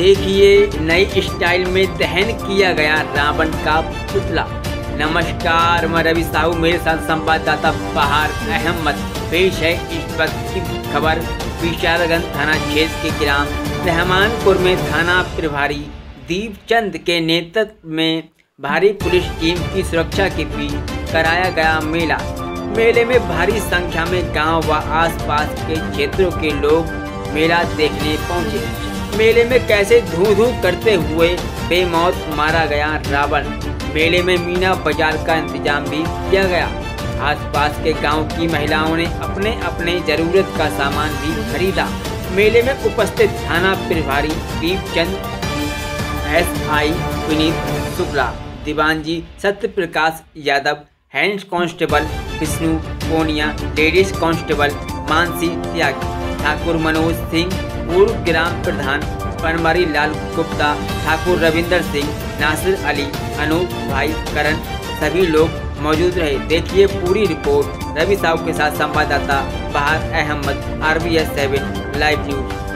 देखिए, नई स्टाइल में दहन किया गया रावण का पुतला। नमस्कार, मैं रवि साहू, मेरे साथ संवाददाता बाहर अहमद। पेश है इस वक्त की खबर। विशालगंज थाना क्षेत्र के ग्राम रहमानपुर में थाना प्रभारी दीप चंद के नेतृत्व में भारी पुलिस टीम की सुरक्षा के बीच कराया गया मेला। मेले में भारी संख्या में गाँव व आसपास के क्षेत्रों के लोग मेला देखने पहुँचे। मेले में कैसे धू धू करते हुए बेमौत मारा गया रावण? मेले में मीना बाज़ार का इंतज़ाम भी किया गया। आसपास के गाँव की महिलाओं ने अपने अपने ज़रूरत का सामान भी खरीदा। मेले में उपस्थित थाना प्रभारी Deepchand S I Vineet Shukla, दीवानजी Satya Prakash Yadav head constable Vishnu Poonia ladies constable Mansi Tyagi, Thakur Manoj Singh पूर्व ग्राम प्रधान पनमरी लाल गुप्ता, ठाकुर रविंदर सिंह, नासिर अली, अनूप भाई करण, सभी लोग मौजूद रहे। देखिए पूरी रिपोर्ट। रवि साहु के साथ संवाददाता बाहर Ahmad R B S seven, live news.